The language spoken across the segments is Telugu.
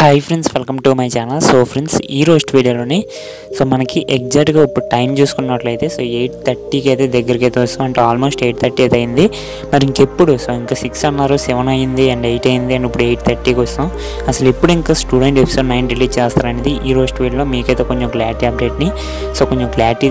Hi friends welcome to my channel so friends ఈ రోజు వీడియోలోని సో మనకి ఎగ్జాక్ట్గా ఇప్పుడు టైం చూసుకున్నట్లయితే సో ఎయిట్ థర్టీకి అయితే దగ్గరికి అయితే వస్తాం. అంటే ఆల్మోస్ట్ ఎయిట్ థర్టీ అయితే అయింది. మరి ఇంకెప్పుడు సో ఇంకా సిక్స్ అన్నారు సెవెన్ అయింది అండ్ ఎయిట్ అయింది అండ్ ఇప్పుడు ఎయిట్ థర్టీకి వస్తాం. అసలు ఇప్పుడు ఇంకా స్టూడెంట్ ఎపిసోడ్ నైన్ రిలీజ్ చేస్తారనేది ఈ రోజు వీడియోలో మీకైతే కొంచెం క్లారిటీ అప్డేట్ని సో కొంచెం క్లారిటీ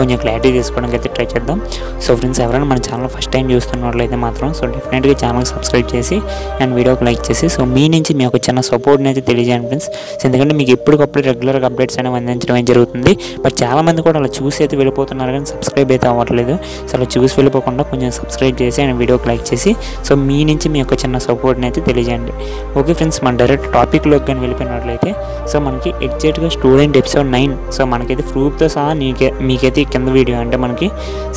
కొంచెం క్లారిటీ తీసుకోవడానికి అయితే ట్రై చేద్దాం. సో ఫ్రెండ్స్ ఎవరైనా మన ఛానల్ ఫస్ట్ టైం చూస్తున్నట్లయితే మాత్రం సో డెఫినెట్గా ఛానల్ సబ్స్క్రైబ్ చేసి అండ్ వీడియోకి లైక్ చేసి సో మీ నుంచి మీ యొక్క చిన్న సపోర్ట్ని అయితే తెలియజేయండి ఫ్రెండ్స్ ఎందుకంటే మీకు ఎప్పటికప్పుడు రెగ్యులర్గా అప్డేట్స్ అనేవి అందించడం అయితే జరుగుతుంది. బట్ చాలామంది కూడా అలా చూసి అయితే వెళ్ళిపోతున్నారు కానీ సబ్స్క్రైబ్ అయితే అవ్వట్లేదు. సో అలా చూసి వెళ్ళిపోకుండా కొంచెం సబ్స్క్రైబ్ చేసి అండ్ వీడియోకి లైక్ చేసి సో మీ నుంచి మీ యొక్క చిన్న సపోర్ట్ని అయితే తెలియజేయండి. ఓకే ఫ్రెండ్స్ మన డైరెక్ట్ టాపిక్లోకి కానీ వెళ్ళిపోయినట్లయితే సో మనకి ఎగ్జాక్ట్గా స్టూడెంట్ ఎపిసోడ్ నైన్ సో మనకైతే ప్రూఫ్తో సహా నీకే మీకైతే కింద వీడియో అంటే మనకి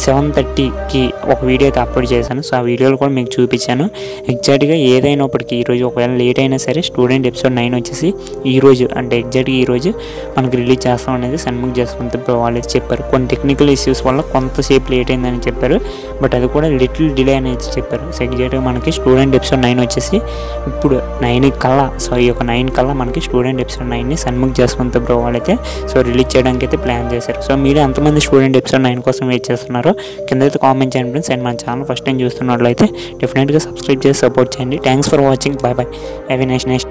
సెవెన్ థర్టీకి ఒక వీడియో అయితే అప్లోడ్ చేశాను. సో ఆ వీడియోలో కూడా మీకు చూపించాను. ఎగ్జాక్ట్గా ఏదైనప్పటికీ ఈరోజు ఒకవేళ లేట్ అయినా సరే స్టూడెంట్ ఎపిసోడ్ నైన్ వచ్చేసి ఈ రోజు అంటే ఎగ్జాక్ట్గా ఈ రోజు మనకి రిలీజ్ చేస్తాం అనేది సన్ముఖ్ చేసుకుంటే వాళ్ళు అయితే చెప్పారు. కొన్ని టెక్నికల్ ఇష్యూస్ వల్ల కొంతసేపు లేట్ అయిందని చెప్పారు. బట్ అది కూడా లిటిల్ డిలే అనేది చెప్పారు. సో ఎగ్జాక్ట్గా మనకి స్టూడెంట్ ఎపిసోడ్ నైన్ వచ్చేసి ఇప్పుడు నైన్ కల్లా సో ఈ యొక్క నైన్ కల్లా మనకి స్టూడెంట్ ఎపిసోడ్ నైన్ని సన్ముఖ్ చేసుకుంటే బ్రో వాళ్ళైతే సో రిలీజ్ చేయడానికి అయితే ప్లాన్ చేశారు. సో మీరు ఎంతమంది స్టూడెంట్ ఎపిసోడ్ నైన్ కోసం వెయిట్ చేస్తున్నారు. కింద అయితే కామెంట్ చేయండి ఫ్రెండ్స్ అండ్ మన ఛానల్ ఫస్ట్ టైం చూస్తున్నట్లయితే డెఫినెట్గా సబ్స్క్రైబ్ చేసి సపోర్ట్ చేయండి. Thanks for watching bye bye have a next next